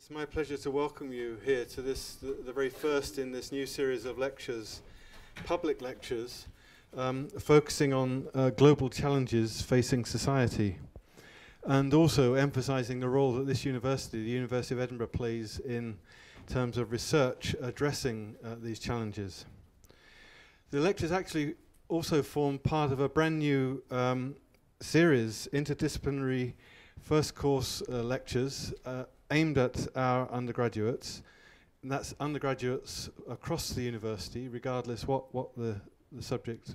It's my pleasure to welcome you here to this, the, the very first in this new series of lectures, public lectures, um, focusing on uh, global challenges facing society and also emphasizing the role that this university, the University of Edinburgh, plays in terms of research addressing uh, these challenges. The lectures actually also form part of a brand new um, series, interdisciplinary first course uh, lectures uh, aimed at our undergraduates. And that's undergraduates across the university, regardless what, what the, the subject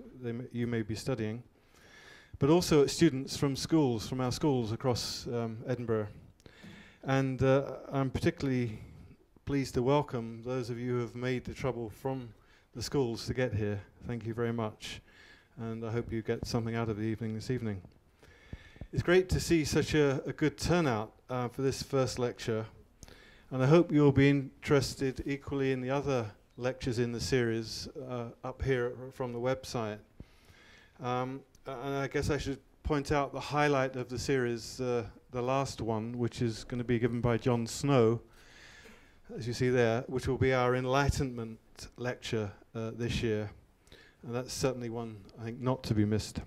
you may be studying but also at students from schools, from our schools across um, Edinburgh. And uh, I'm particularly pleased to welcome those of you who have made the trouble from the schools to get here. Thank you very much. And I hope you get something out of the evening this evening. It's great to see such a, a good turnout uh, for this first lecture. And I hope you'll be interested equally in the other lectures in the series uh, up here from the website. Um, and I guess I should point out the highlight of the series, uh, the last one, which is going to be given by John Snow, as you see there, which will be our Enlightenment lecture uh, this year. And that's certainly one, I think, not to be missed.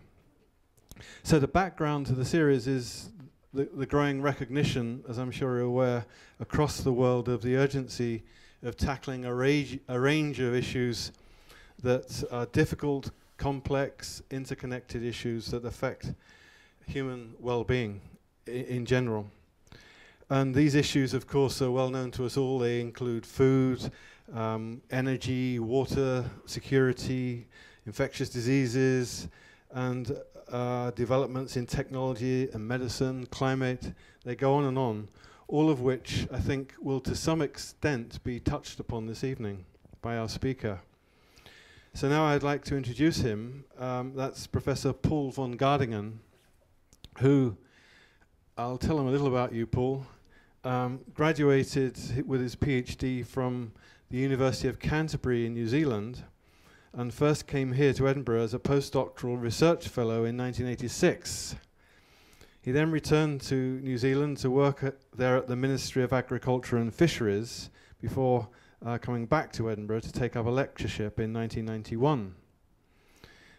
So the background to the series is the, the growing recognition, as I'm sure you're aware, across the world of the urgency of tackling a, range, a range of issues that are difficult, complex, interconnected issues that affect human well-being in general. And these issues, of course, are well known to us all. They include food, um, energy, water, security, infectious diseases, and uh, developments in technology and medicine, climate. They go on and on, all of which I think will to some extent be touched upon this evening by our speaker. So now I'd like to introduce him. Um, that's Professor Paul van Gardingen, who, I'll tell him a little about you, Paul, um, graduated with his PhD from the University of Canterbury in New Zealand and first came here to Edinburgh as a postdoctoral research fellow in 1986. He then returned to New Zealand to work at there at the Ministry of Agriculture and Fisheries before uh, coming back to Edinburgh to take up a lectureship in 1991.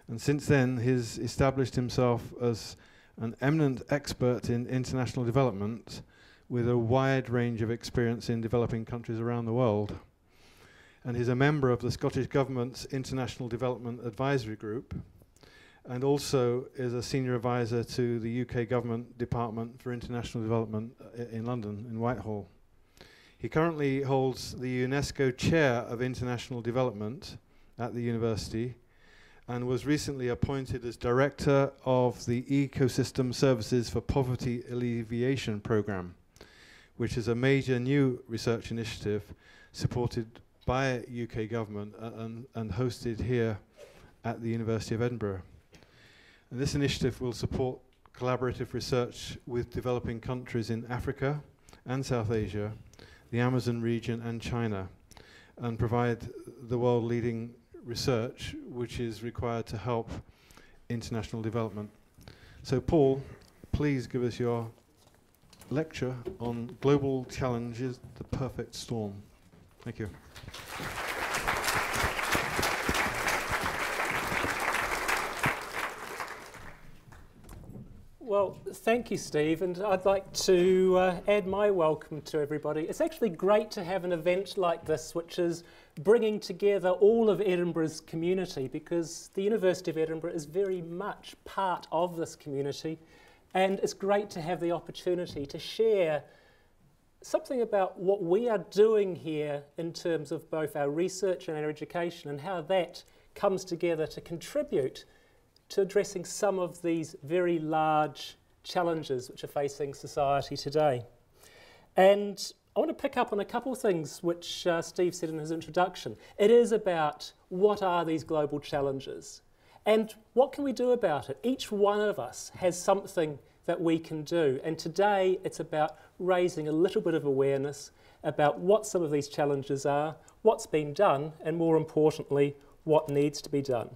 And since then, he's established himself as an eminent expert in international development with a wide range of experience in developing countries around the world. And he's a member of the Scottish Government's International Development Advisory Group and also is a senior advisor to the UK Government Department for International Development uh, in London, in Whitehall. He currently holds the UNESCO Chair of International Development at the university and was recently appointed as Director of the Ecosystem Services for Poverty Alleviation Programme, which is a major new research initiative supported by UK government and, and hosted here at the University of Edinburgh. And this initiative will support collaborative research with developing countries in Africa and South Asia the Amazon region and China and provide the world leading research which is required to help international development. So Paul, please give us your lecture on global challenges, the perfect storm. Thank you. Well, thank you, Steve, and I'd like to uh, add my welcome to everybody. It's actually great to have an event like this, which is bringing together all of Edinburgh's community, because the University of Edinburgh is very much part of this community, and it's great to have the opportunity to share something about what we are doing here in terms of both our research and our education, and how that comes together to contribute to addressing some of these very large challenges which are facing society today. And I want to pick up on a couple of things which uh, Steve said in his introduction. It is about what are these global challenges and what can we do about it? Each one of us has something that we can do. And today it's about raising a little bit of awareness about what some of these challenges are, what's been done, and more importantly, what needs to be done.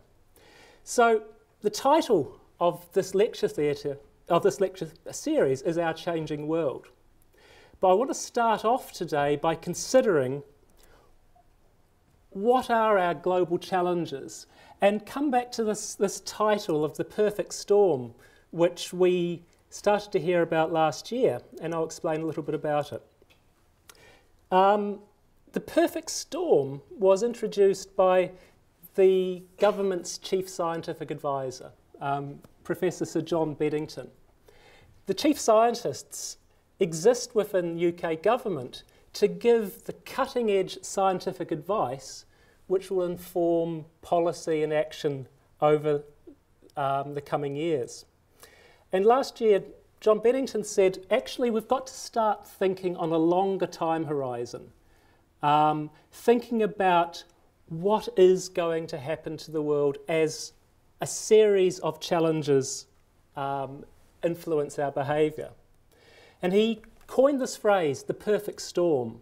So the title of this lecture theatre, of this lecture series, is Our Changing World. But I want to start off today by considering what are our global challenges and come back to this, this title of The Perfect Storm, which we started to hear about last year, and I'll explain a little bit about it. Um, the perfect storm was introduced by the government's chief scientific advisor, um, Professor Sir John Beddington. The chief scientists exist within the UK government to give the cutting edge scientific advice which will inform policy and action over um, the coming years. And last year, John Beddington said, actually, we've got to start thinking on a longer time horizon, um, thinking about what is going to happen to the world as a series of challenges um, influence our behaviour. And he coined this phrase, the perfect storm,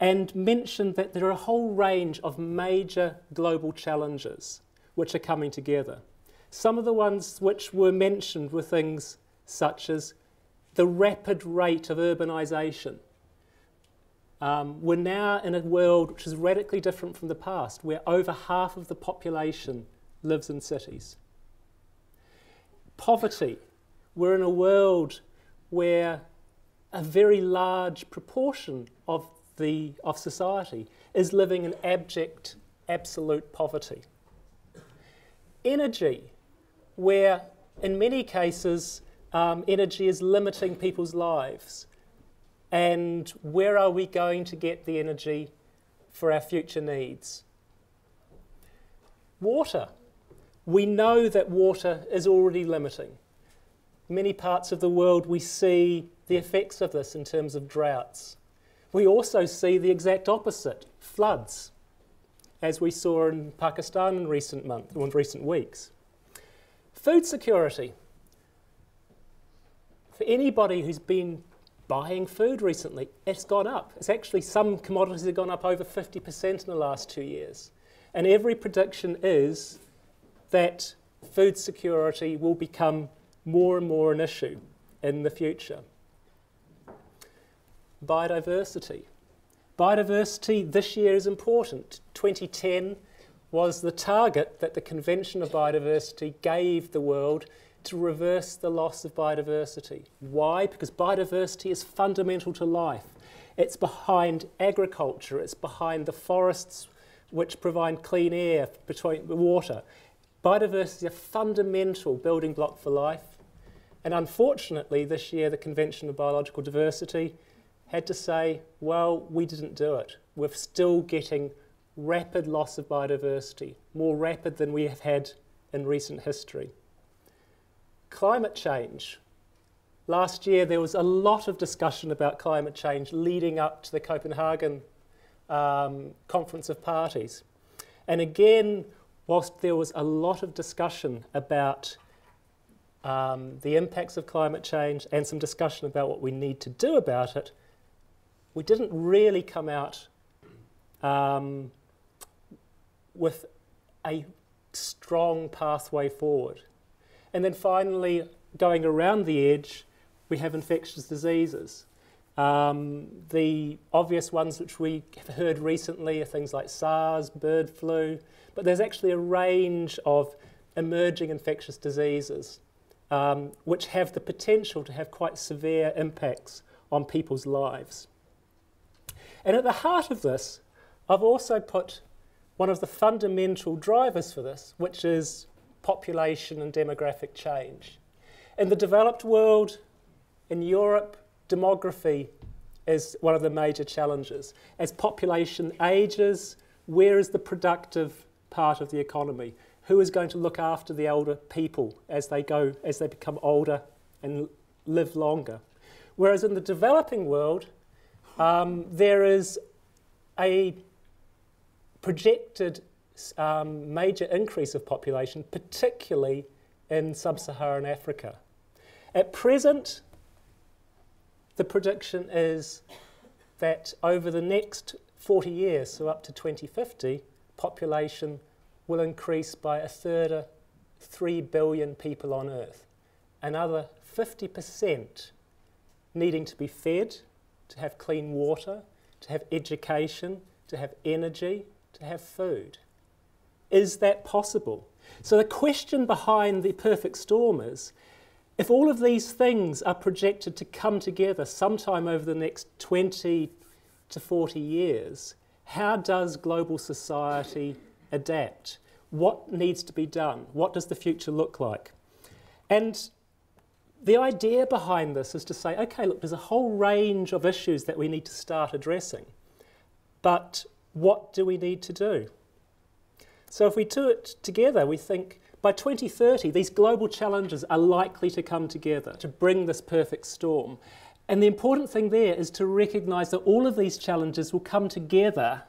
and mentioned that there are a whole range of major global challenges which are coming together. Some of the ones which were mentioned were things such as the rapid rate of urbanisation. Um, we're now in a world which is radically different from the past, where over half of the population lives in cities. Poverty. We're in a world where a very large proportion of, the, of society is living in abject, absolute poverty. Energy where in many cases um, energy is limiting people's lives. And where are we going to get the energy for our future needs? Water. We know that water is already limiting. Many parts of the world we see the effects of this in terms of droughts. We also see the exact opposite, floods, as we saw in Pakistan in recent months, in recent weeks. Food security. For anybody who's been buying food recently, it's gone up. It's actually some commodities have gone up over 50% in the last two years. And every prediction is that food security will become more and more an issue in the future. Biodiversity. Biodiversity this year is important. 2010 was the target that the Convention of Biodiversity gave the world to reverse the loss of biodiversity. Why? Because biodiversity is fundamental to life. It's behind agriculture, it's behind the forests which provide clean air, between water. Biodiversity is a fundamental building block for life. And unfortunately, this year, the Convention of Biological Diversity had to say, well, we didn't do it. We're still getting rapid loss of biodiversity, more rapid than we have had in recent history. Climate change. Last year there was a lot of discussion about climate change leading up to the Copenhagen um, Conference of Parties. And again, whilst there was a lot of discussion about um, the impacts of climate change and some discussion about what we need to do about it, we didn't really come out um, with a strong pathway forward. And then finally, going around the edge, we have infectious diseases. Um, the obvious ones which we have heard recently are things like SARS, bird flu, but there's actually a range of emerging infectious diseases um, which have the potential to have quite severe impacts on people's lives. And at the heart of this, I've also put one of the fundamental drivers for this, which is population and demographic change. In the developed world, in Europe, demography is one of the major challenges. As population ages, where is the productive part of the economy? Who is going to look after the older people as they go, as they become older and live longer? Whereas in the developing world, um, there is a projected um, major increase of population, particularly in sub Saharan Africa. At present, the prediction is that over the next 40 years, so up to 2050, population will increase by a third of 3 billion people on Earth. Another 50% needing to be fed to have clean water, to have education, to have energy, to have food. Is that possible? So the question behind the perfect storm is if all of these things are projected to come together sometime over the next 20 to 40 years, how does global society adapt? What needs to be done? What does the future look like? And the idea behind this is to say, okay, look, there's a whole range of issues that we need to start addressing. But what do we need to do? So if we do it together, we think by 2030, these global challenges are likely to come together to bring this perfect storm. And the important thing there is to recognize that all of these challenges will come together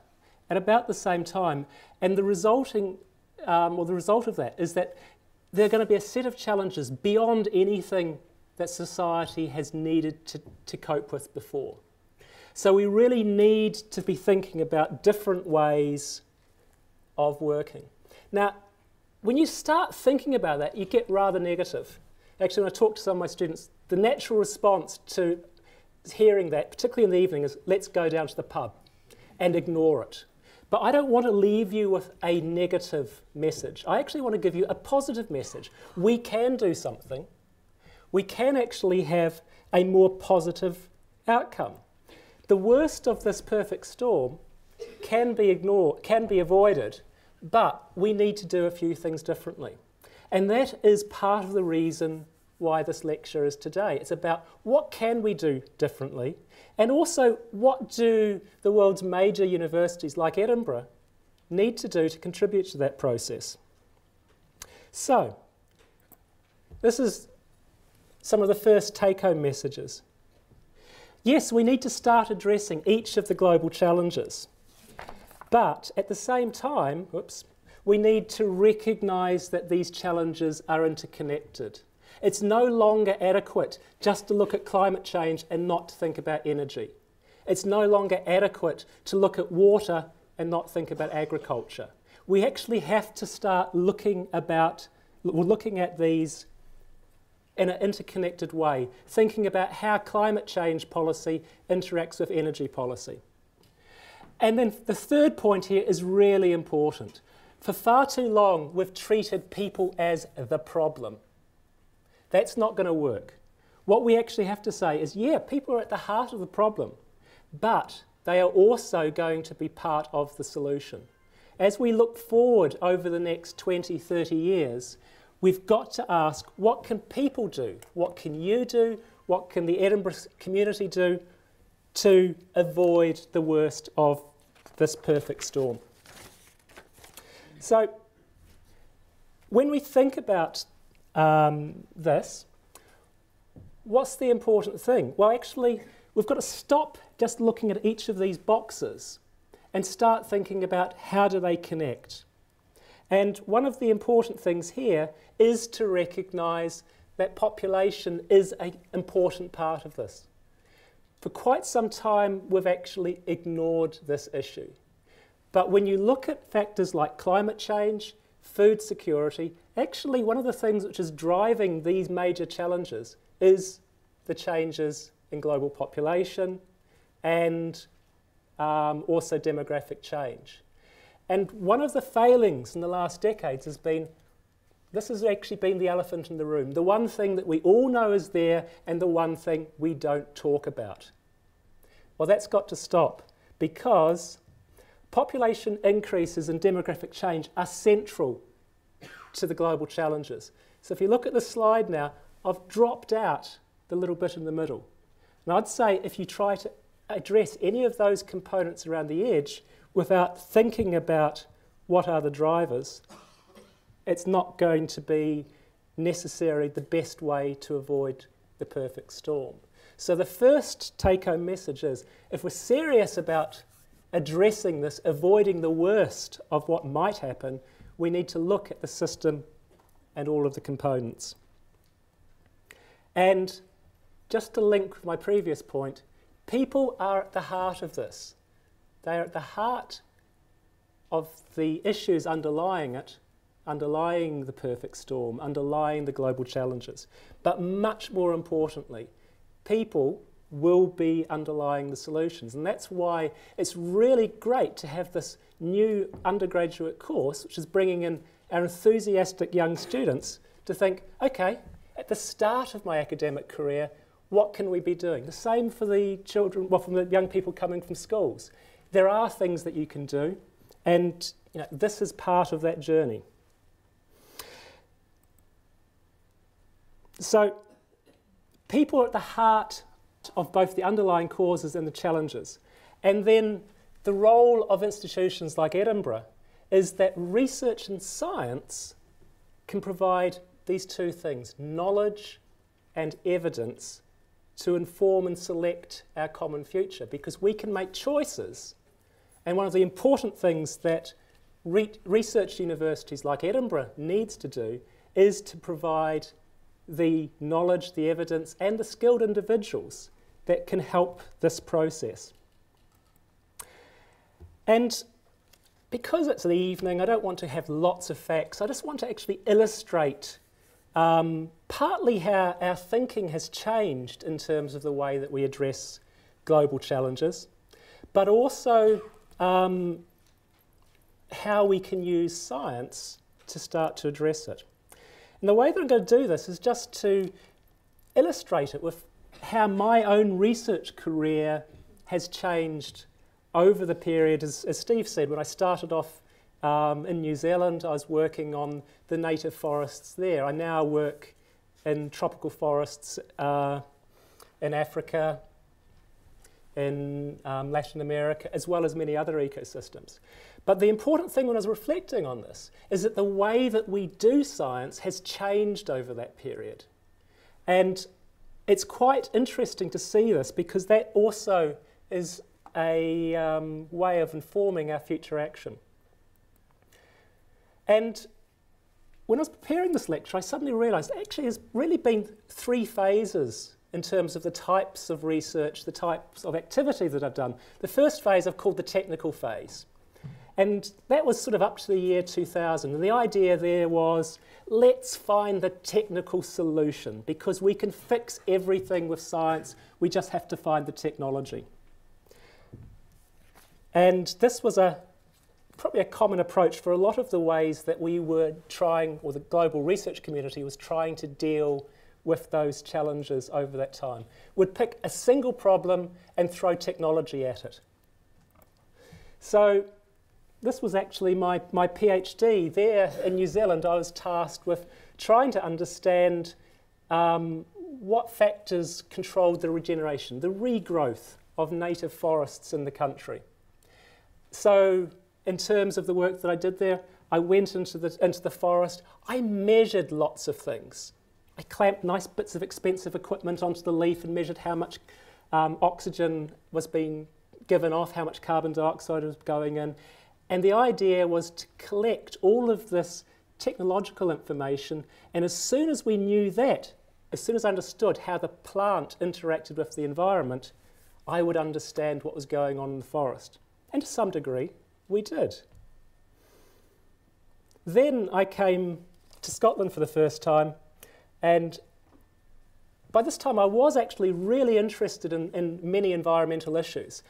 at about the same time. And the resulting, um, or the result of that is that there are going to be a set of challenges beyond anything that society has needed to, to cope with before. So we really need to be thinking about different ways of working. Now, when you start thinking about that, you get rather negative. Actually, when I talk to some of my students, the natural response to hearing that, particularly in the evening, is let's go down to the pub and ignore it. But I don't want to leave you with a negative message. I actually want to give you a positive message. We can do something. We can actually have a more positive outcome. The worst of this perfect storm can be ignored, can be avoided, but we need to do a few things differently. And that is part of the reason why this lecture is today. It's about what can we do differently and also what do the world's major universities like Edinburgh need to do to contribute to that process. So, this is some of the first take-home messages. Yes, we need to start addressing each of the global challenges. But at the same time, whoops, we need to recognise that these challenges are interconnected. It's no longer adequate just to look at climate change and not to think about energy. It's no longer adequate to look at water and not think about agriculture. We actually have to start looking about looking at these in an interconnected way, thinking about how climate change policy interacts with energy policy. And then the third point here is really important. For far too long, we've treated people as the problem. That's not going to work. What we actually have to say is yeah, people are at the heart of the problem, but they are also going to be part of the solution. As we look forward over the next 20, 30 years, we've got to ask what can people do? What can you do? What can the Edinburgh community do to avoid the worst of this perfect storm? So, when we think about um, this, what's the important thing? Well, actually, we've got to stop just looking at each of these boxes and start thinking about how do they connect. And one of the important things here is to recognise that population is an important part of this. For quite some time, we've actually ignored this issue. But when you look at factors like climate change, food security, actually one of the things which is driving these major challenges is the changes in global population and um, also demographic change. And one of the failings in the last decades has been this has actually been the elephant in the room, the one thing that we all know is there and the one thing we don't talk about. Well, that's got to stop because population increases and demographic change are central to the global challenges. So if you look at the slide now, I've dropped out the little bit in the middle. And I'd say if you try to address any of those components around the edge without thinking about what are the drivers, it's not going to be necessarily the best way to avoid the perfect storm. So the first take-home message is, if we're serious about addressing this, avoiding the worst of what might happen, we need to look at the system and all of the components. And just to link with my previous point, people are at the heart of this. They are at the heart of the issues underlying it, underlying the perfect storm, underlying the global challenges. But much more importantly, people will be underlying the solutions. And that's why it's really great to have this new undergraduate course, which is bringing in our enthusiastic young students to think, okay, at the start of my academic career, what can we be doing? The same for the children, well, from the young people coming from schools. There are things that you can do, and you know, this is part of that journey. So, people are at the heart of both the underlying causes and the challenges. And then the role of institutions like Edinburgh is that research and science can provide these two things knowledge and evidence to inform and select our common future because we can make choices. And one of the important things that re research universities like Edinburgh needs to do is to provide the knowledge, the evidence, and the skilled individuals that can help this process. And because it's the evening, I don't want to have lots of facts. I just want to actually illustrate um, partly how our thinking has changed in terms of the way that we address global challenges, but also um, how we can use science to start to address it. And the way that I'm going to do this is just to illustrate it with how my own research career has changed over the period, as, as Steve said, when I started off um, in New Zealand, I was working on the native forests there. I now work in tropical forests uh, in Africa, in um, Latin America, as well as many other ecosystems. But the important thing when I was reflecting on this is that the way that we do science has changed over that period. And it's quite interesting to see this because that also is a um, way of informing our future action. And when I was preparing this lecture, I suddenly realised actually there's really been three phases in terms of the types of research, the types of activity that I've done. The first phase I've called the technical phase. And that was sort of up to the year 2000. And the idea there was let's find the technical solution because we can fix everything with science, we just have to find the technology. And this was a probably a common approach for a lot of the ways that we were trying, or the global research community was trying to deal with those challenges over that time. Would pick a single problem and throw technology at it. So this was actually my, my PhD there in New Zealand. I was tasked with trying to understand um, what factors controlled the regeneration, the regrowth of native forests in the country. So in terms of the work that I did there, I went into the, into the forest. I measured lots of things. I clamped nice bits of expensive equipment onto the leaf and measured how much um, oxygen was being given off, how much carbon dioxide was going in. And the idea was to collect all of this technological information. And as soon as we knew that, as soon as I understood how the plant interacted with the environment, I would understand what was going on in the forest. And to some degree, we did. Then I came to Scotland for the first time, and by this time I was actually really interested in, in many environmental issues.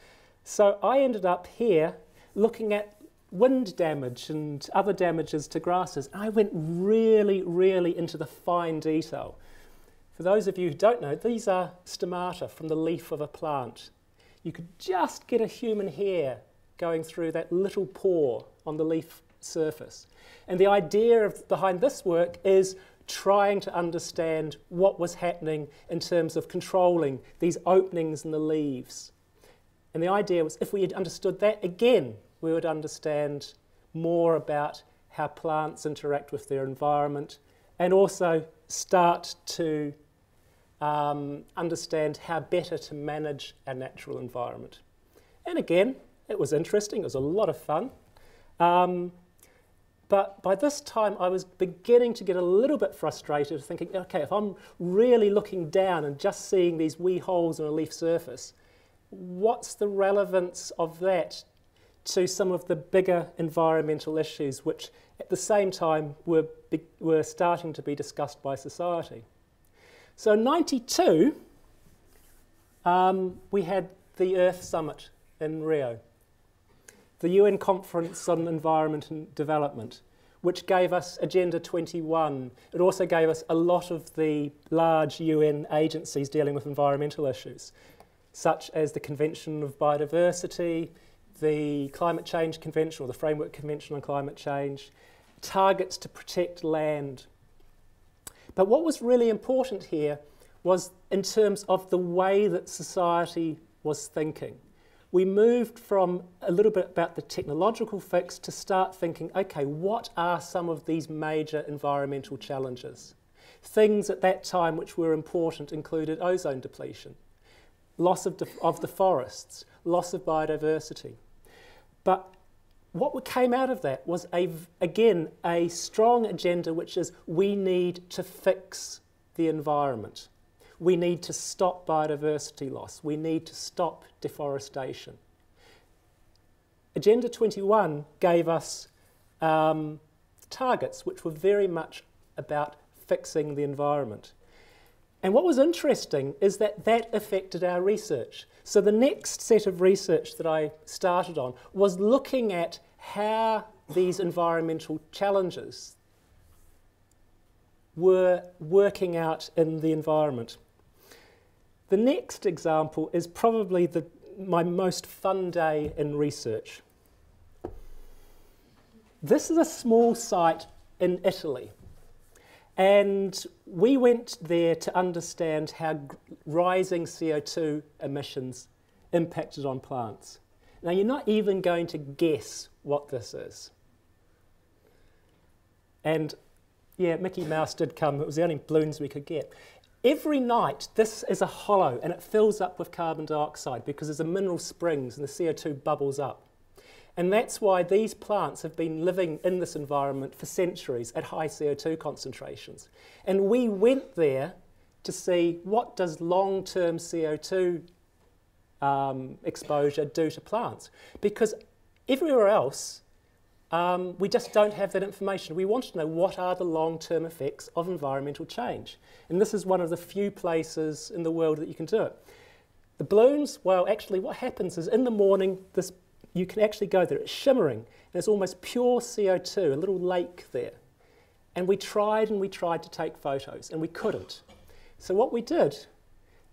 So I ended up here looking at wind damage and other damages to grasses. I went really, really into the fine detail. For those of you who don't know, these are stomata from the leaf of a plant. You could just get a human hair going through that little pore on the leaf surface. And the idea of, behind this work is trying to understand what was happening in terms of controlling these openings in the leaves. And the idea was if we had understood that, again, we would understand more about how plants interact with their environment and also start to um, understand how better to manage our natural environment. And again, it was interesting, it was a lot of fun. Um, but by this time, I was beginning to get a little bit frustrated, thinking, okay, if I'm really looking down and just seeing these wee holes in a leaf surface, what's the relevance of that to some of the bigger environmental issues, which at the same time were, were starting to be discussed by society? So in 92, um, we had the Earth Summit in Rio, the UN Conference on Environment and Development, which gave us Agenda 21. It also gave us a lot of the large UN agencies dealing with environmental issues, such as the Convention of Biodiversity, the Climate Change Convention or the Framework Convention on Climate Change, targets to protect land. But what was really important here was in terms of the way that society was thinking. We moved from a little bit about the technological fix to start thinking okay, what are some of these major environmental challenges? Things at that time which were important included ozone depletion, loss of, of the forests, loss of biodiversity. But what came out of that was, a, again, a strong agenda which is we need to fix the environment. We need to stop biodiversity loss. We need to stop deforestation. Agenda 21 gave us um, targets which were very much about fixing the environment. And what was interesting is that that affected our research. So the next set of research that I started on was looking at how these environmental challenges were working out in the environment. The next example is probably the, my most fun day in research. This is a small site in Italy. And we went there to understand how rising CO2 emissions impacted on plants. Now, you're not even going to guess what this is. And yeah, Mickey Mouse did come. It was the only balloons we could get. Every night, this is a hollow and it fills up with carbon dioxide because there's a mineral springs and the CO2 bubbles up. And that's why these plants have been living in this environment for centuries at high CO2 concentrations. And we went there to see what does long-term CO2 um, exposure do to plants. Because everywhere else, um, we just don't have that information. We want to know what are the long-term effects of environmental change. And this is one of the few places in the world that you can do it. The balloons, well, actually what happens is in the morning, this, you can actually go there. It's shimmering. And it's almost pure CO2, a little lake there. And we tried and we tried to take photos, and we couldn't. So what we did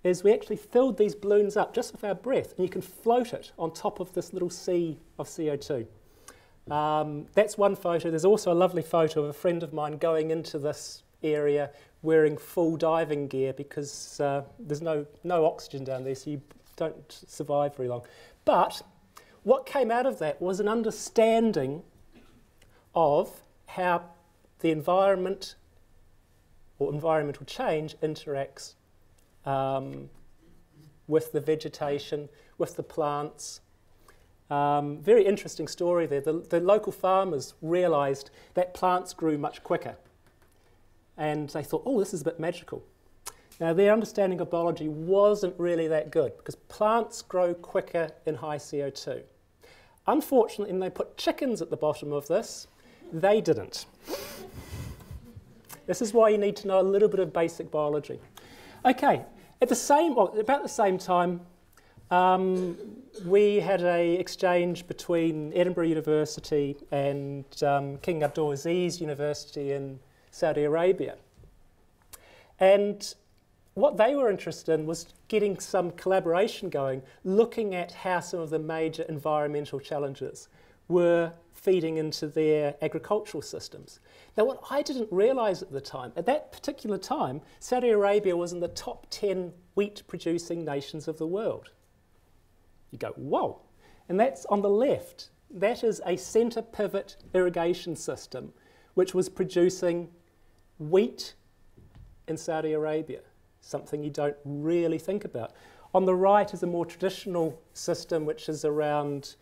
is we actually filled these balloons up just with our breath, and you can float it on top of this little sea of CO2. Um, that's one photo. There's also a lovely photo of a friend of mine going into this area wearing full diving gear because uh, there's no, no oxygen down there, so you don't survive very long. But what came out of that was an understanding of how the environment or environmental change interacts um, with the vegetation, with the plants. Um, very interesting story there. The, the local farmers realised that plants grew much quicker. And they thought, oh, this is a bit magical. Now, their understanding of biology wasn't really that good because plants grow quicker in high CO2. Unfortunately, when they put chickens at the bottom of this, they didn't. this is why you need to know a little bit of basic biology. Okay, at the same, well, about the same time, um, we had an exchange between Edinburgh University and um, King Abdulaziz University in Saudi Arabia. And what they were interested in was getting some collaboration going, looking at how some of the major environmental challenges were feeding into their agricultural systems. Now, what I didn't realize at the time, at that particular time, Saudi Arabia was in the top 10 wheat producing nations of the world. You go, whoa. And that's on the left. That is a center pivot irrigation system which was producing wheat in Saudi Arabia, something you don't really think about. On the right is a more traditional system which is around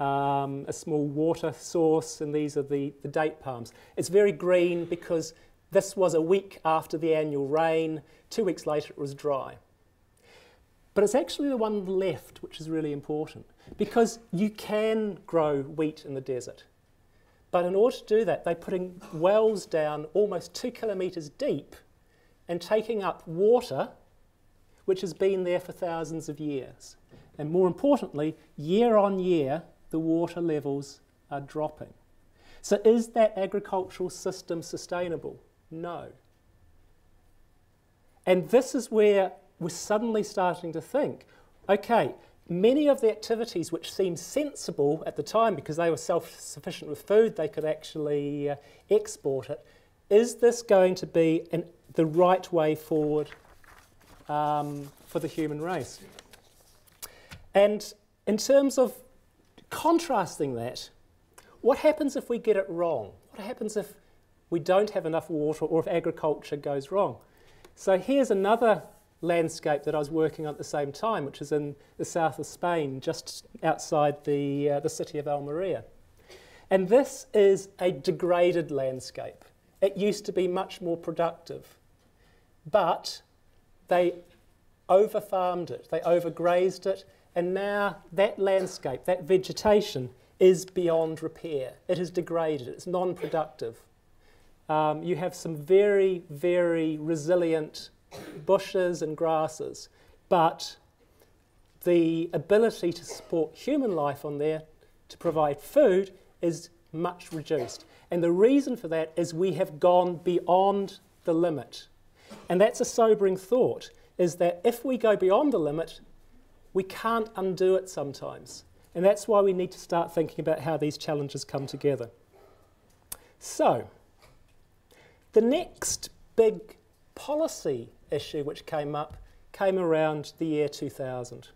um, a small water source, and these are the, the date palms. It's very green because this was a week after the annual rain. Two weeks later, it was dry. But it's actually the one left which is really important because you can grow wheat in the desert. But in order to do that, they're putting wells down almost two kilometres deep and taking up water which has been there for thousands of years. And more importantly, year on year, the water levels are dropping. So, is that agricultural system sustainable? No. And this is where we're suddenly starting to think okay, many of the activities which seemed sensible at the time because they were self sufficient with food, they could actually uh, export it. Is this going to be an, the right way forward um, for the human race? And in terms of contrasting that, what happens if we get it wrong? What happens if we don't have enough water or if agriculture goes wrong? So here's another landscape that I was working on at the same time, which is in the south of Spain, just outside the, uh, the city of Almeria. And this is a degraded landscape. It used to be much more productive, but they overfarmed it, they overgrazed it, and now that landscape, that vegetation, is beyond repair. It has degraded, it's non productive. Um, you have some very, very resilient bushes and grasses, but the ability to support human life on there to provide food is much reduced. And the reason for that is we have gone beyond the limit. And that's a sobering thought, is that if we go beyond the limit, we can't undo it sometimes. And that's why we need to start thinking about how these challenges come together. So, the next big policy issue which came up came around the year 2000.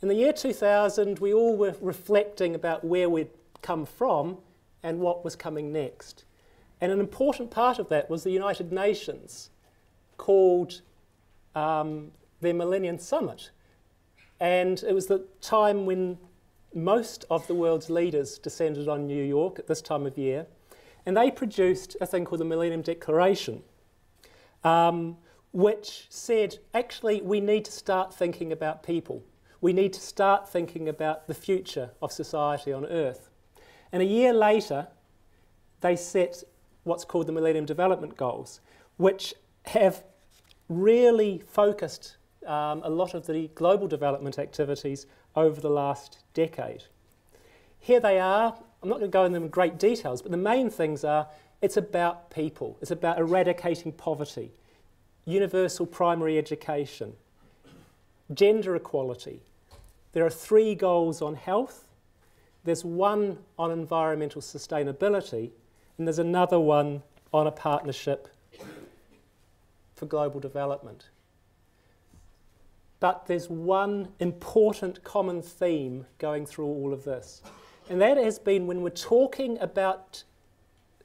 In the year 2000, we all were reflecting about where we'd come from and what was coming next. And an important part of that was the United Nations called um, their Millennium Summit. And it was the time when most of the world's leaders descended on New York at this time of year. And they produced a thing called the Millennium Declaration, um, which said actually we need to start thinking about people. We need to start thinking about the future of society on Earth. And a year later, they set what's called the Millennium Development Goals, which have really focused um, a lot of the global development activities over the last decade. Here they are. I'm not going to go into them in great details, but the main things are it's about people, it's about eradicating poverty, universal primary education, gender equality. There are three goals on health, there's one on environmental sustainability, and there's another one on a partnership for global development. But there's one important common theme going through all of this. And that has been when we're talking about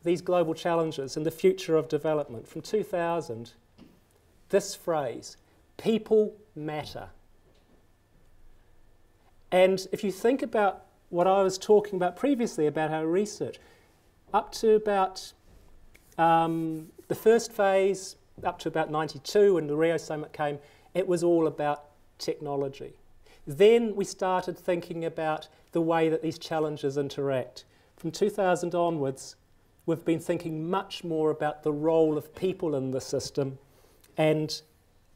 these global challenges and the future of development from 2000, this phrase, people matter. And if you think about what I was talking about previously about our research, up to about um, the first phase, up to about 92 when the Rio Summit came, it was all about technology. Then we started thinking about the way that these challenges interact. From 2000 onwards, we've been thinking much more about the role of people in the system and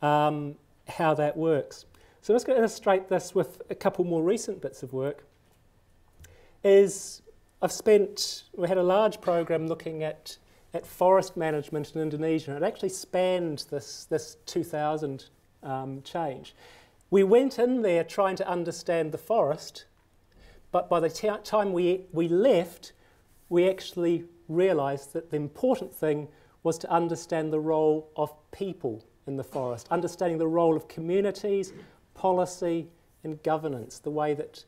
um, how that works. So let's illustrate this with a couple more recent bits of work. Is I've spent, we had a large program looking at, at forest management in Indonesia. It actually spanned this, this 2000 um, change. We went in there trying to understand the forest, but by the time we, we left, we actually realized that the important thing was to understand the role of people in the forest, understanding the role of communities, policy, and governance, the way that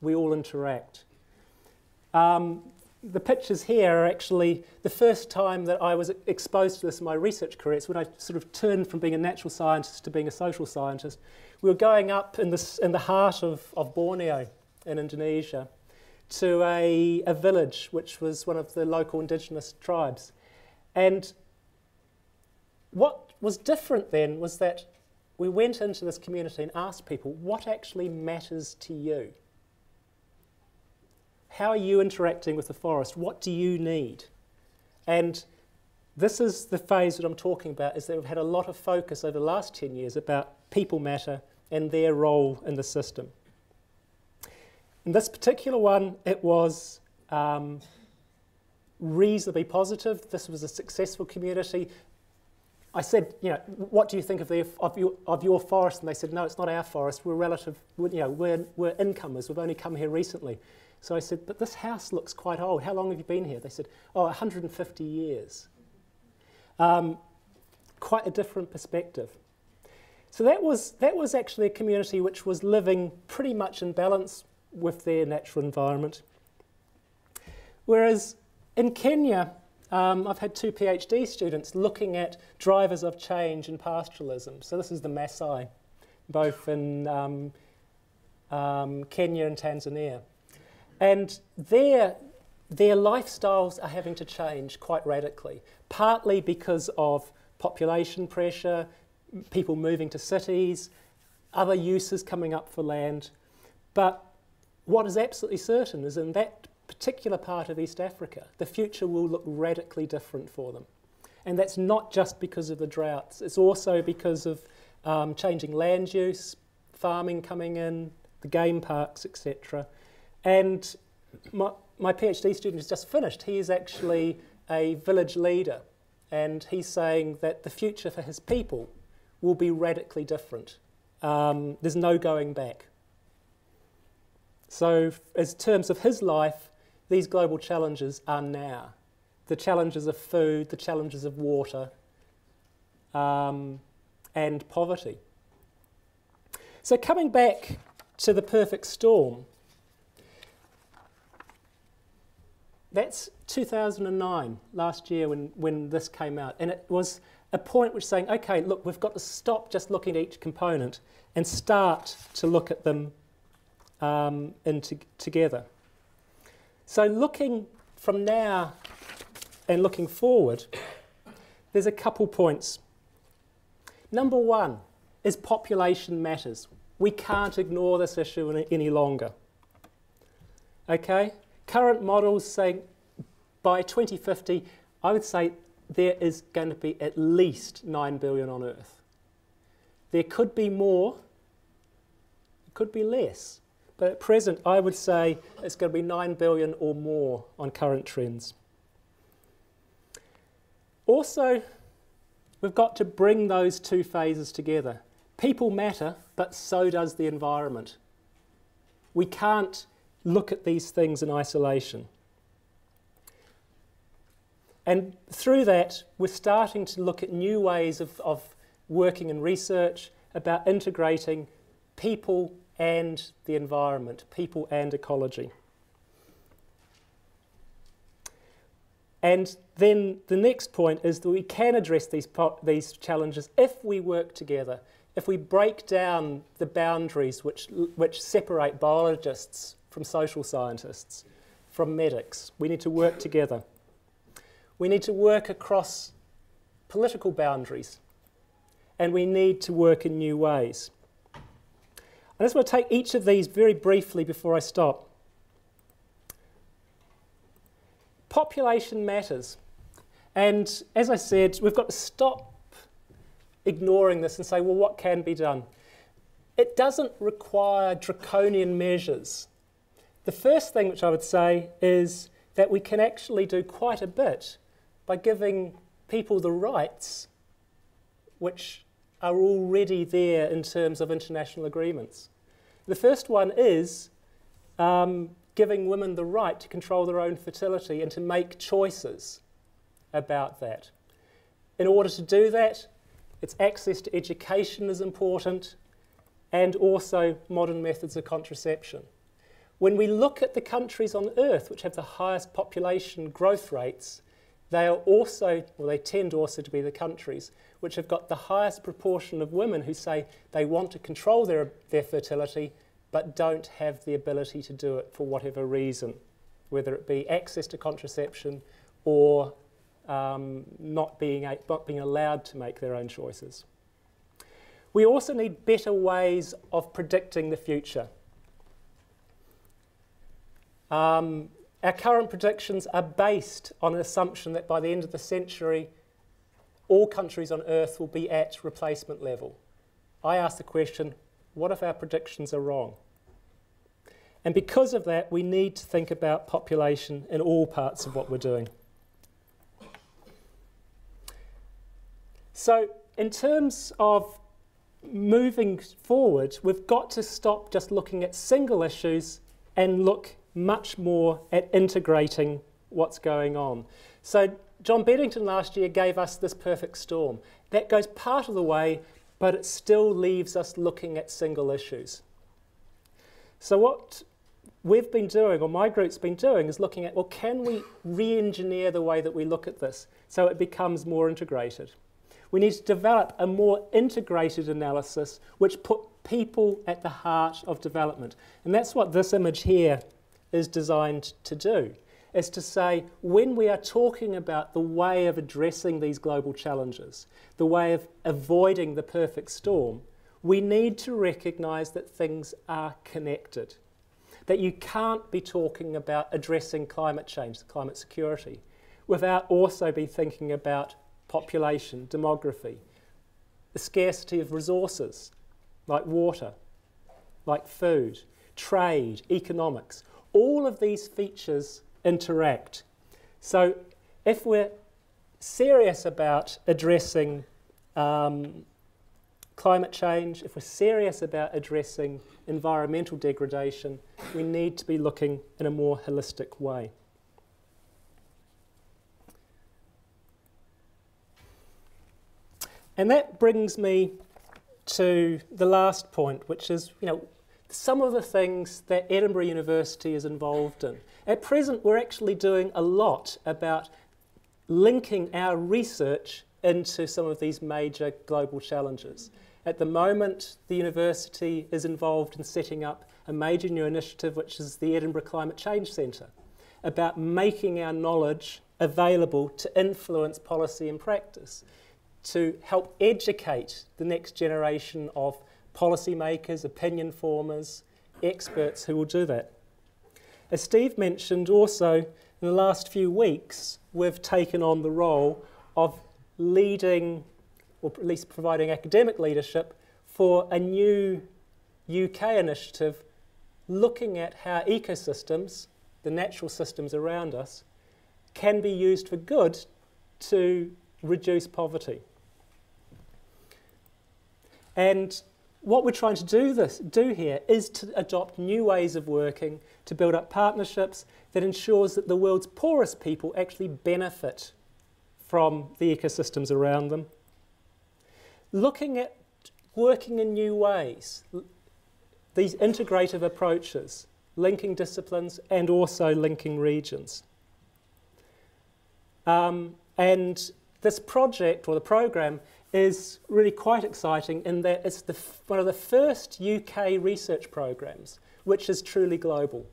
we all interact. Um, the pictures here are actually the first time that I was exposed to this in my research career. It's when I sort of turned from being a natural scientist to being a social scientist. We were going up in, this, in the heart of, of Borneo in Indonesia to a, a village which was one of the local indigenous tribes. And what was different then was that we went into this community and asked people, what actually matters to you? How are you interacting with the forest? What do you need? And this is the phase that I'm talking about, is that we've had a lot of focus over the last 10 years about people matter and their role in the system. In this particular one, it was um, reasonably positive. This was a successful community. I said, you know, what do you think of, the, of, your, of your forest? And they said, no, it's not our forest. We're relative, we're, you know, we're, we're incomers. We've only come here recently. So I said, but this house looks quite old. How long have you been here? They said, oh, 150 years. Um, quite a different perspective. So that was, that was actually a community which was living pretty much in balance with their natural environment. Whereas in Kenya, um, I've had two PhD students looking at drivers of change in pastoralism. So this is the Maasai, both in um, um, Kenya and Tanzania. And their, their lifestyles are having to change quite radically, partly because of population pressure, people moving to cities, other uses coming up for land. But what is absolutely certain is in that particular part of East Africa, the future will look radically different for them. And that's not just because of the droughts, it's also because of um, changing land use, farming coming in, the game parks, etc. And my, my PhD student has just finished. He is actually a village leader, and he's saying that the future for his people will be radically different. Um, there's no going back. So, as terms of his life, these global challenges are now. The challenges of food, the challenges of water, um, and poverty. So, coming back to the perfect storm, that's 2009, last year when, when this came out. And it was a point which saying, okay, look, we've got to stop just looking at each component and start to look at them um, together. So looking from now and looking forward, there's a couple points. Number one is population matters. We can't ignore this issue any longer. Okay? Current models say by 2050, I would say there is going to be at least 9 billion on Earth. There could be more, it could be less. But at present, I would say it's going to be 9 billion or more on current trends. Also, we've got to bring those two phases together. People matter, but so does the environment. We can't look at these things in isolation. And through that, we're starting to look at new ways of, of working in research about integrating people and the environment, people and ecology. And then the next point is that we can address these, these challenges if we work together, if we break down the boundaries which, which separate biologists from social scientists, from medics. We need to work together. We need to work across political boundaries, and we need to work in new ways. I just want to take each of these very briefly before I stop. Population matters. And as I said, we've got to stop ignoring this and say, well, what can be done? It doesn't require draconian measures. The first thing which I would say is that we can actually do quite a bit by giving people the rights which are already there in terms of international agreements. The first one is um, giving women the right to control their own fertility and to make choices about that. In order to do that, its access to education is important and also modern methods of contraception. When we look at the countries on earth which have the highest population growth rates, they are also, well, they tend also to be the countries which have got the highest proportion of women who say they want to control their, their fertility but don't have the ability to do it for whatever reason, whether it be access to contraception or um, not, being a, not being allowed to make their own choices. We also need better ways of predicting the future. Um, our current predictions are based on an assumption that by the end of the century, all countries on Earth will be at replacement level. I ask the question what if our predictions are wrong? And because of that, we need to think about population in all parts of what we're doing. So, in terms of moving forward, we've got to stop just looking at single issues and look much more at integrating what's going on. So, John Beddington last year gave us this perfect storm. That goes part of the way, but it still leaves us looking at single issues. So, what we've been doing, or my group's been doing, is looking at well, can we re engineer the way that we look at this so it becomes more integrated? We need to develop a more integrated analysis which put people at the heart of development. And that's what this image here is designed to do, is to say when we are talking about the way of addressing these global challenges, the way of avoiding the perfect storm, we need to recognise that things are connected. That you can't be talking about addressing climate change, climate security, without also be thinking about population, demography, the scarcity of resources like water, like food, trade, economics. All of these features interact. So if we're serious about addressing um, climate change, if we're serious about addressing environmental degradation, we need to be looking in a more holistic way. And that brings me to the last point, which is, you know, some of the things that Edinburgh University is involved in. At present, we're actually doing a lot about linking our research into some of these major global challenges. At the moment, the university is involved in setting up a major new initiative, which is the Edinburgh Climate Change Centre, about making our knowledge available to influence policy and practice to help educate the next generation of policymakers, opinion formers, experts who will do that. As Steve mentioned, also in the last few weeks, we've taken on the role of leading, or at least providing academic leadership, for a new UK initiative looking at how ecosystems, the natural systems around us, can be used for good to reduce poverty. And what we're trying to do, this, do here is to adopt new ways of working, to build up partnerships that ensures that the world's poorest people actually benefit from the ecosystems around them. Looking at working in new ways, these integrative approaches, linking disciplines and also linking regions. Um, and this project or the program is really quite exciting in that it's the, one of the first UK research programs which is truly global.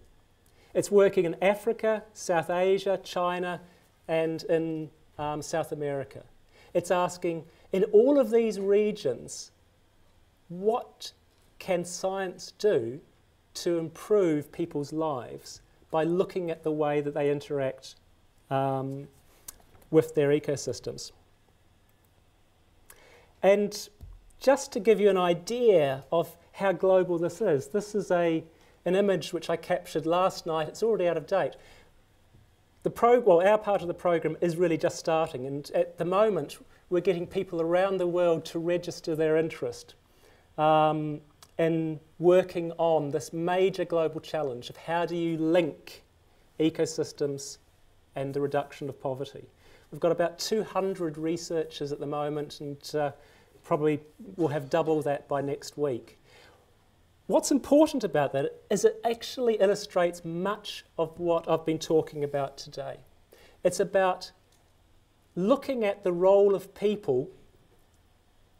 It's working in Africa, South Asia, China, and in um, South America. It's asking, in all of these regions, what can science do to improve people's lives by looking at the way that they interact um, with their ecosystems? And just to give you an idea of how global this is, this is a, an image which I captured last night. It's already out of date. The pro, well, our part of the program is really just starting, and at the moment, we're getting people around the world to register their interest um, in working on this major global challenge of how do you link ecosystems and the reduction of poverty. We've got about 200 researchers at the moment, and uh, probably will have double that by next week. What's important about that is it actually illustrates much of what I've been talking about today. It's about looking at the role of people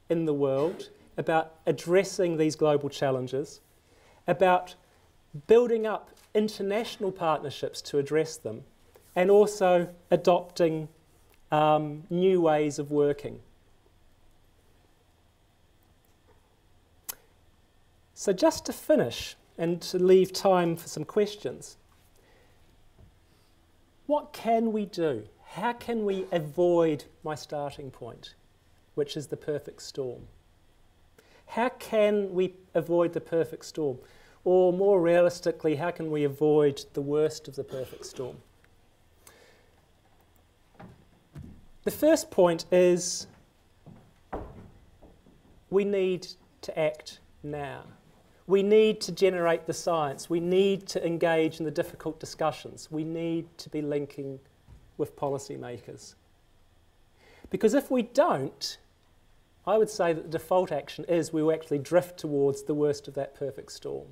in the world, about addressing these global challenges, about building up international partnerships to address them, and also adopting um, new ways of working. So, just to finish and to leave time for some questions, what can we do? How can we avoid my starting point? which is the perfect storm. How can we avoid the perfect storm? Or more realistically, how can we avoid the worst of the perfect storm? The first point is we need to act now. We need to generate the science. We need to engage in the difficult discussions. We need to be linking with policymakers. Because if we don't, I would say that the default action is we will actually drift towards the worst of that perfect storm.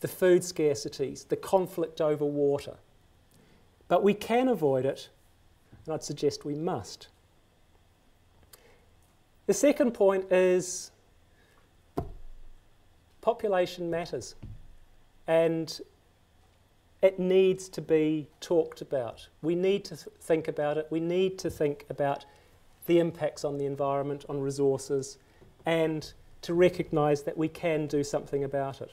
The food scarcities, the conflict over water. But we can avoid it, and I'd suggest we must. The second point is population matters. And it needs to be talked about. We need to th think about it. We need to think about the impacts on the environment, on resources, and to recognise that we can do something about it.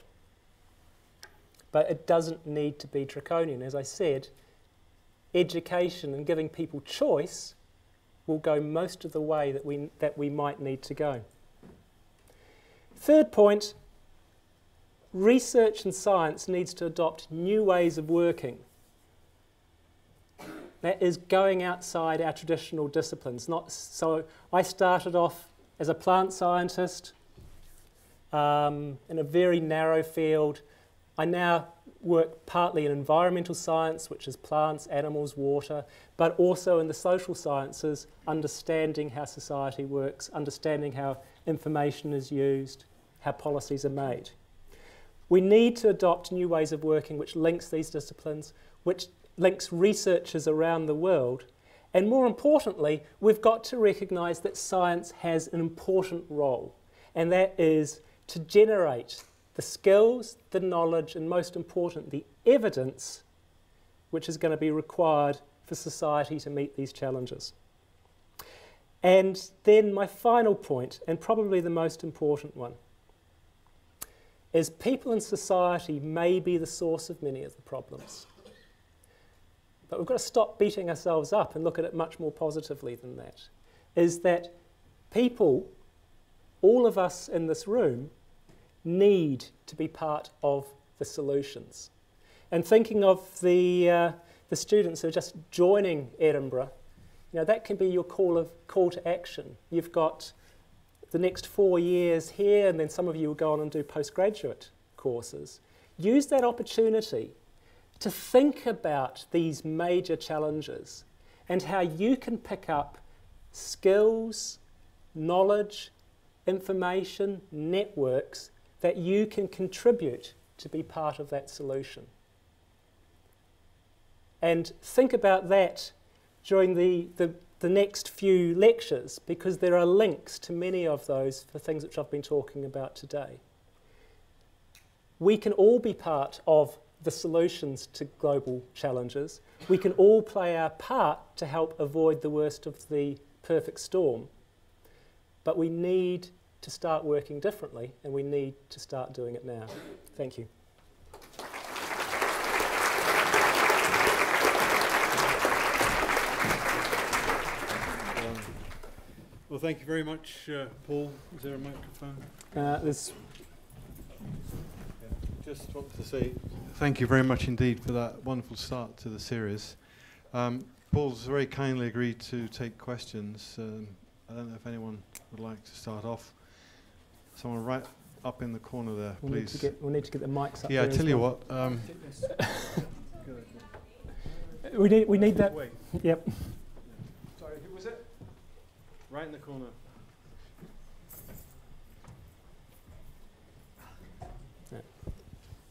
But it doesn't need to be draconian. As I said, education and giving people choice will go most of the way that we, that we might need to go. Third point research and science needs to adopt new ways of working. That is going outside our traditional disciplines. Not, so I started off as a plant scientist um, in a very narrow field. I now work partly in environmental science, which is plants, animals, water, but also in the social sciences, understanding how society works, understanding how information is used, how policies are made. We need to adopt new ways of working which links these disciplines, which links researchers around the world. And more importantly, we've got to recognise that science has an important role, and that is to generate the skills, the knowledge, and most important, the evidence which is going to be required for society to meet these challenges. And then my final point, and probably the most important one, is people in society may be the source of many of the problems. But we've got to stop beating ourselves up and look at it much more positively than that. Is that people, all of us in this room, need to be part of the solutions. And thinking of the, uh, the students who are just joining Edinburgh, you know, that can be your call, of, call to action. You've got the next four years here, and then some of you will go on and do postgraduate courses. Use that opportunity to think about these major challenges and how you can pick up skills, knowledge, information, networks that you can contribute to be part of that solution. And think about that during the, the the next few lectures because there are links to many of those for things which I've been talking about today. We can all be part of the solutions to global challenges. We can all play our part to help avoid the worst of the perfect storm. But we need to start working differently and we need to start doing it now. Thank you. Well, thank you very much, uh, Paul. Is there a microphone? Uh, there's just want to say thank you very much indeed for that wonderful start to the series. Um, Paul's very kindly agreed to take questions. Um, I don't know if anyone would like to start off. Someone right up in the corner there, we'll please. Need to get, we'll need to get the mics up Yeah, I tell you well. what. Um, we need we need that. Wait. Yep. Right in the corner.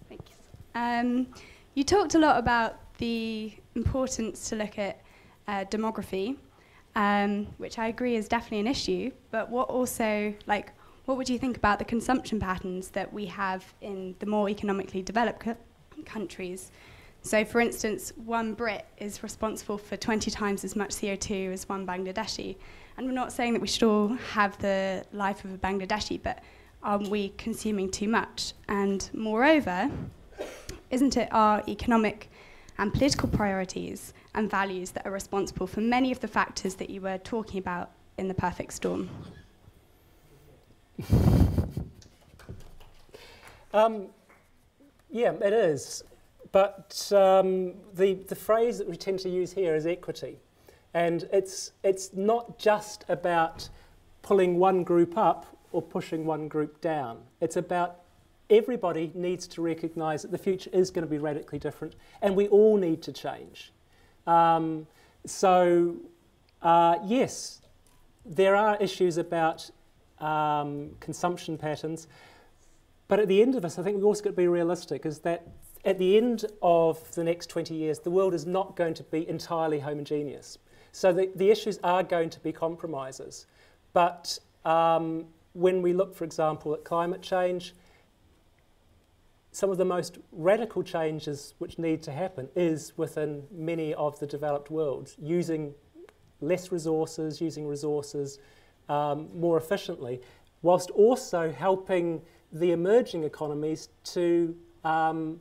Thank you. Um, you talked a lot about the importance to look at uh, demography, um, which I agree is definitely an issue. But what also, like, what would you think about the consumption patterns that we have in the more economically developed co countries? So, for instance, one Brit is responsible for 20 times as much CO2 as one Bangladeshi. And we're not saying that we should all have the life of a Bangladeshi, but are we consuming too much? And moreover, isn't it our economic and political priorities and values that are responsible for many of the factors that you were talking about in the perfect storm? Um, yeah, it is. But um, the, the phrase that we tend to use here is equity. And it's, it's not just about pulling one group up or pushing one group down. It's about everybody needs to recognise that the future is going to be radically different and we all need to change. Um, so, uh, yes, there are issues about um, consumption patterns, but at the end of this, I think we've also got to be realistic, is that at the end of the next 20 years, the world is not going to be entirely homogeneous. So the, the issues are going to be compromises. But um, when we look, for example, at climate change, some of the most radical changes which need to happen is within many of the developed worlds, using less resources, using resources um, more efficiently, whilst also helping the emerging economies to um,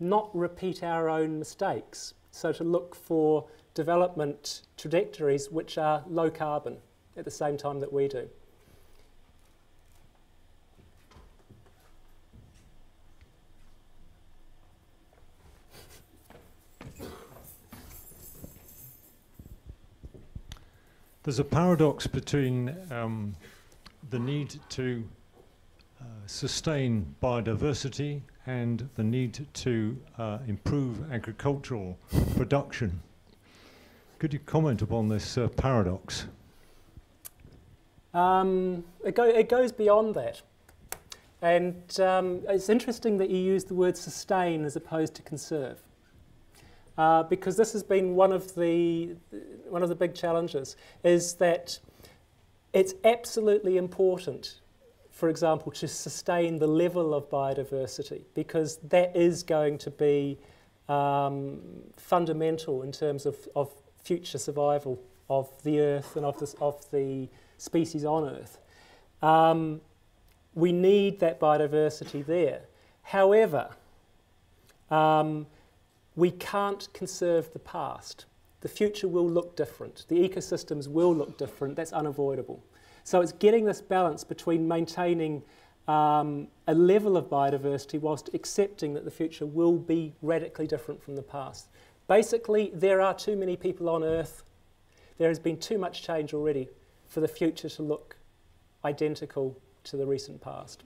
not repeat our own mistakes. So to look for development trajectories which are low carbon at the same time that we do. There's a paradox between um, the need to uh, sustain biodiversity and the need to uh, improve agricultural production. Could you comment upon this uh, paradox? Um, it, go, it, goes beyond that. And um, it's interesting that you use the word sustain as opposed to conserve. Uh, because this has been one of the one of the big challenges is that it's absolutely important, for example, to sustain the level of biodiversity because that is going to be um, fundamental in terms of, of future survival of the Earth and of, this, of the species on Earth. Um, we need that biodiversity there. However, um, we can't conserve the past. The future will look different. The ecosystems will look different. That's unavoidable. So it's getting this balance between maintaining um, a level of biodiversity whilst accepting that the future will be radically different from the past. Basically, there are too many people on Earth. There has been too much change already for the future to look identical to the recent past.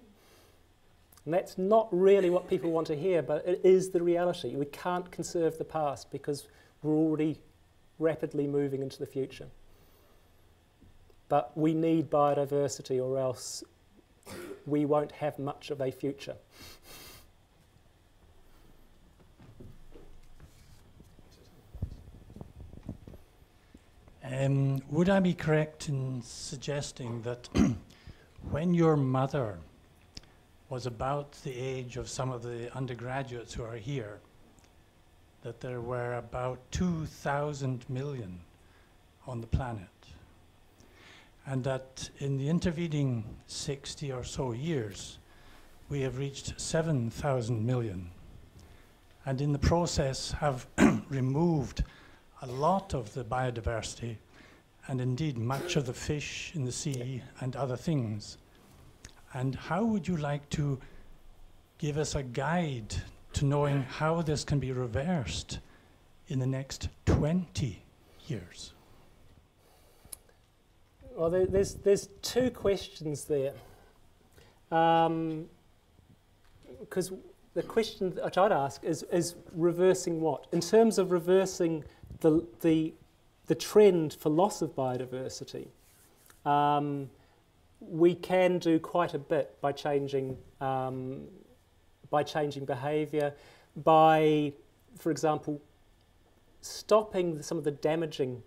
And that's not really what people want to hear, but it is the reality. We can't conserve the past because we're already rapidly moving into the future. But we need biodiversity or else we won't have much of a future. Um, would I be correct in suggesting that when your mother was about the age of some of the undergraduates who are here, that there were about 2,000 million on the planet. And that in the intervening 60 or so years, we have reached 7,000 million. And in the process have removed a lot of the biodiversity and indeed much of the fish in the sea and other things. And how would you like to give us a guide to knowing how this can be reversed in the next 20 years? Well, there, there's, there's two questions there. Because um, the question that I'd ask is, is reversing what? In terms of reversing the, the, the trend for loss of biodiversity, um, we can do quite a bit by changing um, by changing behaviour, by, for example, stopping some of the damaging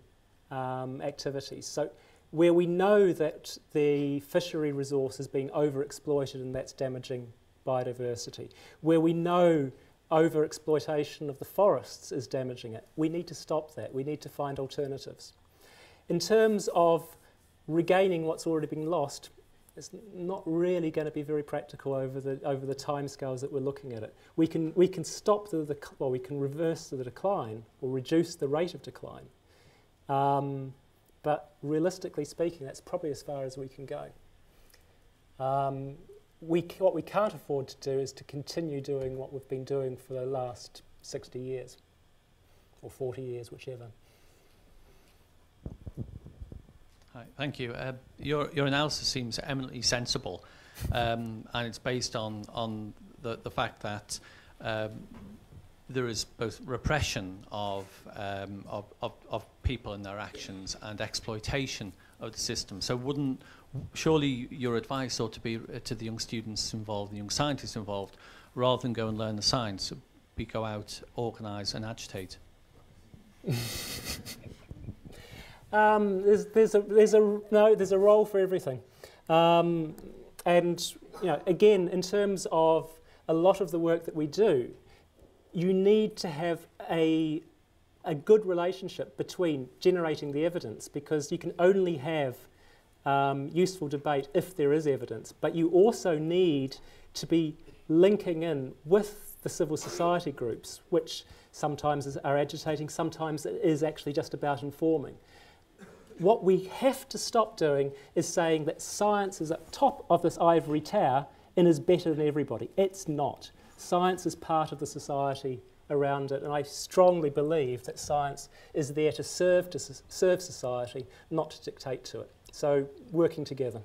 um, activities. So where we know that the fishery resource is being overexploited and that's damaging biodiversity, where we know overexploitation of the forests is damaging it, we need to stop that. We need to find alternatives. In terms of regaining what's already been lost, it's not really going to be very practical over the over the timescales that we're looking at it. We can we can stop the, the well we can reverse the decline or reduce the rate of decline, um, but realistically speaking, that's probably as far as we can go. Um, we, what we can't afford to do is to continue doing what we've been doing for the last 60 years or 40 years, whichever. Hi, thank you. Uh, your, your analysis seems eminently sensible, um, and it's based on, on the, the fact that um, there is both repression of, um, of, of, of people and their actions and exploitation of the system. So wouldn't, surely your advice ought to be uh, to the young students involved, the young scientists involved, rather than go and learn the science, be go out, organise and agitate. um, there's, there's, a, there's, a, no, there's a role for everything. Um, and you know, again, in terms of a lot of the work that we do, you need to have a, a good relationship between generating the evidence because you can only have um, useful debate if there is evidence, but you also need to be linking in with the civil society groups, which sometimes is, are agitating, sometimes it is actually just about informing. What we have to stop doing is saying that science is at top of this ivory tower and is better than everybody. It's not. Science is part of the society around it, and I strongly believe that science is there to serve, to serve society, not to dictate to it. So, working together.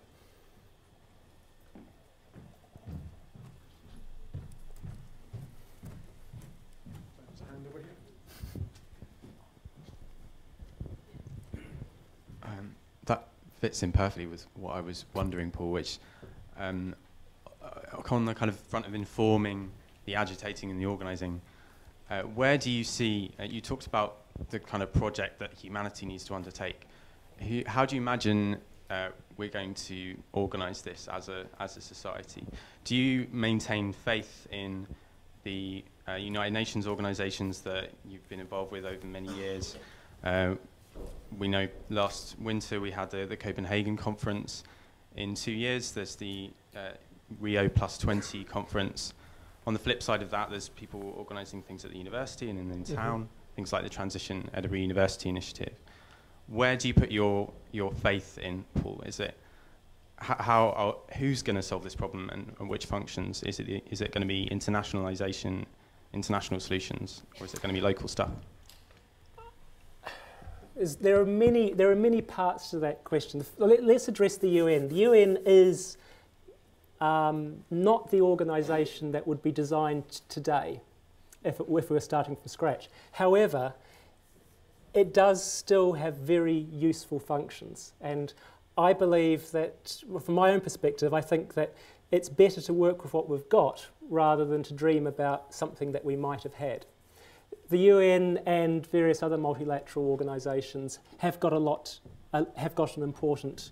Um, that fits in perfectly with what I was wondering, Paul, which um, uh, on the kind of front of informing, the agitating and the organising, uh, where do you see, uh, you talked about the kind of project that humanity needs to undertake how do you imagine uh, we're going to organise this as a, as a society? Do you maintain faith in the uh, United Nations organisations that you've been involved with over many years? Uh, we know last winter we had the, the Copenhagen conference. In two years, there's the uh, Rio Plus 20 conference. On the flip side of that, there's people organising things at the university and in, in mm-hmm. town, things like the Transition Edinburgh University Initiative where do you put your your faith in, Paul? Is it how, are, who's going to solve this problem and, and, which functions? Is it is it going to be internationalization, international solutions, or is it going to be local stuff? Is, there are many there are many parts to that question. Let, us address the UN. The UN is um, not the organisation that would be designed today if, it, if we were starting from scratch. However, it does still have very useful functions. And I believe that, from my own perspective, I think that it's better to work with what we've got rather than to dream about something that we might have had. The UN and various other multilateral organisations have got a lot, uh, have got an important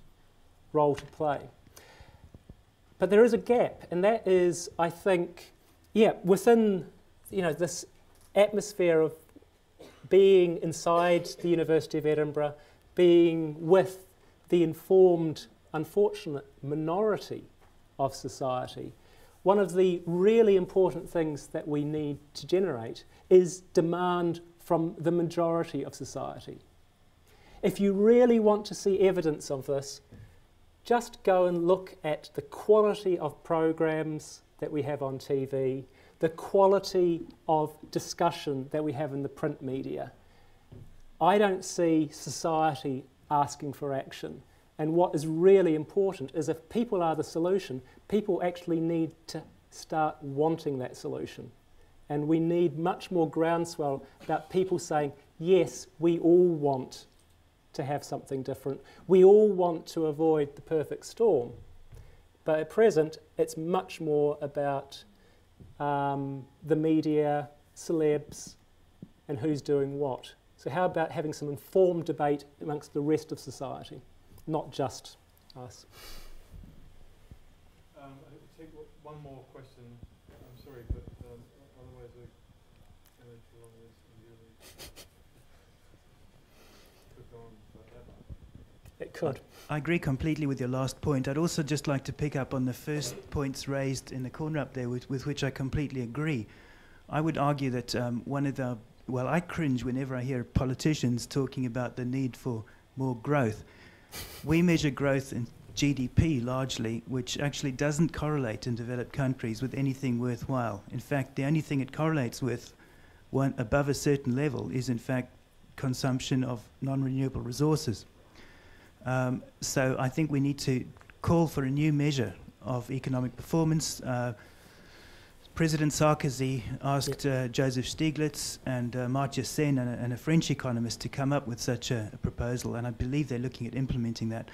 role to play. But there is a gap, and that is, I think, yeah, within you know this atmosphere of being inside the University of Edinburgh, being with the informed, unfortunate minority of society, one of the really important things that we need to generate is demand from the majority of society. If you really want to see evidence of this, just go and look at the quality of programs that we have on TV, the quality of discussion that we have in the print media. I don't see society asking for action. And what is really important is if people are the solution, people actually need to start wanting that solution. And we need much more groundswell about people saying, yes, we all want to have something different. We all want to avoid the perfect storm. But at present, it's much more about um, the media, celebs, and who's doing what. So how about having some informed debate amongst the rest of society, not just us? Um, one more question. I'm sorry, but um, otherwise we're going to long this could go on forever. It could. I agree completely with your last point. I'd also just like to pick up on the first points raised in the corner up there, with, with which I completely agree. I would argue that um, one of the, well, I cringe whenever I hear politicians talking about the need for more growth. We measure growth in GDP largely, which actually doesn't correlate in developed countries with anything worthwhile. In fact, the only thing it correlates with one above a certain level is in fact consumption of non-renewable resources. Um, so I think we need to call for a new measure of economic performance. Uh, President Sarkozy asked uh, Joseph Stiglitz and uh, Amartya Sen, and a, and a French economist, to come up with such a, a, proposal, and I believe they're looking at implementing that.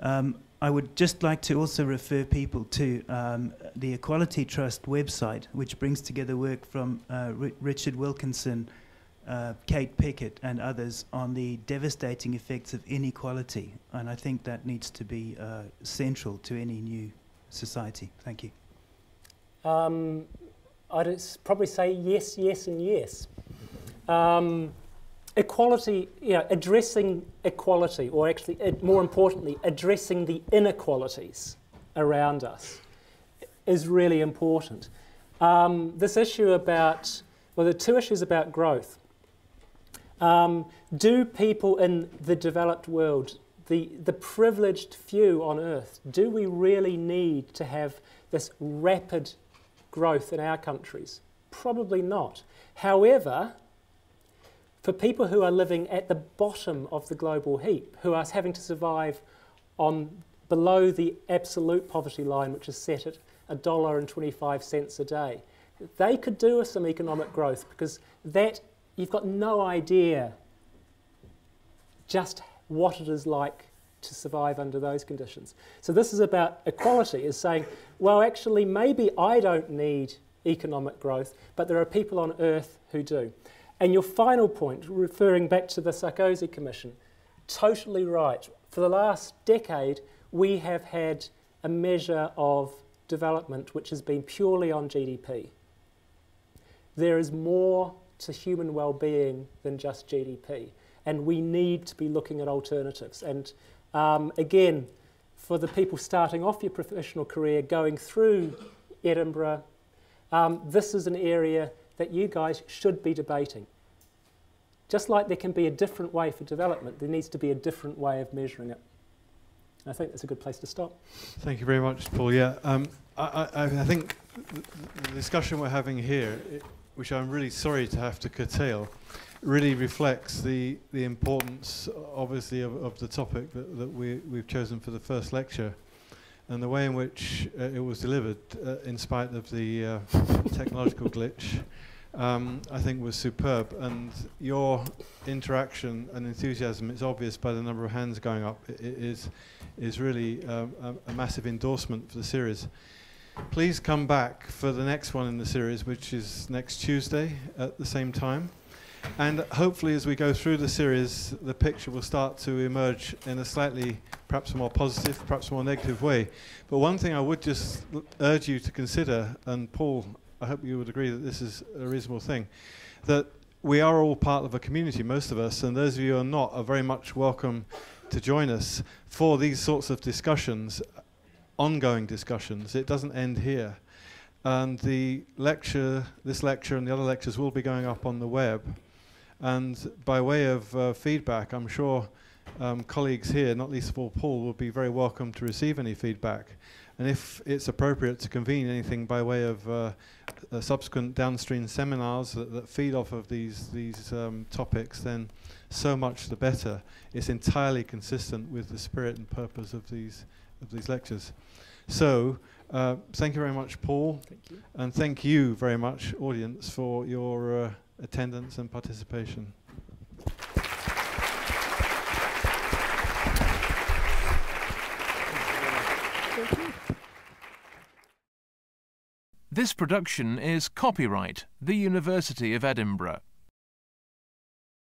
Um, I would just like to also refer people to um, the Equality Trust website, which brings together work from uh, Richard Wilkinson, uh, Kate Pickett, and others on the devastating effects of inequality. And I think that needs to be uh, central to any new society. Thank you. Um, I'd probably say yes, yes, and yes. Um, equality, you know, addressing equality, or actually, more importantly, addressing the inequalities around us is really important. Um, this issue about, well, the two issues about growth. Um, do people in the developed world, the, the privileged few on earth, do we really need to have this rapid growth in our countries? Probably not. However, for people who are living at the bottom of the global heap, who are having to survive on below the absolute poverty line, which is set at a dollar and 25 cents a day, they could do with some economic growth because that you've got no idea just what it is like to survive under those conditions. So this is about equality, is saying, well, actually, maybe I don't need economic growth, but there are people on earth who do. And your final point, referring back to the Sarkozy Commission, totally right. For the last decade, we have had a measure of development which has been purely on GDP. There is more to human well-being than just GDP, and we need to be looking at alternatives. And um, again, for the people starting off your professional career, going through Edinburgh, um, this is an area that you guys should be debating. Just like there can be a different way for development, there needs to be a different way of measuring it. I think that's a good place to stop. Thank you very much, Paul. Yeah, um, I, I, I, think the discussion we're having here, which I'm really sorry to have to curtail, really reflects the, the importance, obviously, of, of the topic that, that we, we've chosen for the first lecture and the way in which uh, it was delivered, uh, in spite of the uh, technological glitch, um, I think was superb. And your interaction and enthusiasm, it's obvious by the number of hands going up, is, is really um, a, a massive endorsement for the series. Please come back for the next one in the series, which is next Tuesday at the same time. And hopefully, as we go through the series, the picture will start to emerge in a slightly, perhaps more positive, perhaps more negative way. But one thing I would just urge you to consider, and Paul, I hope you would agree that this is a reasonable thing, that we are all part of a community, most of us, and those of you who are not are very much welcome to join us for these sorts of discussions, ongoing discussions. It doesn't end here. And the lecture, this lecture and the other lectures will be going up on the web. And by way of uh, feedback, I'm sure um, colleagues here, not least of all Paul, will be very welcome to receive any feedback. And if it's appropriate to convene anything by way of uh, uh, subsequent downstream seminars that, that, feed off of these, these um, topics, then so much the better. It's entirely consistent with the spirit and purpose of these, of these lectures. So, uh, thank you very much, Paul. Thank you. And thank you very much, audience, for your uh, attendance and participation. This production is copyright The University of Edinburgh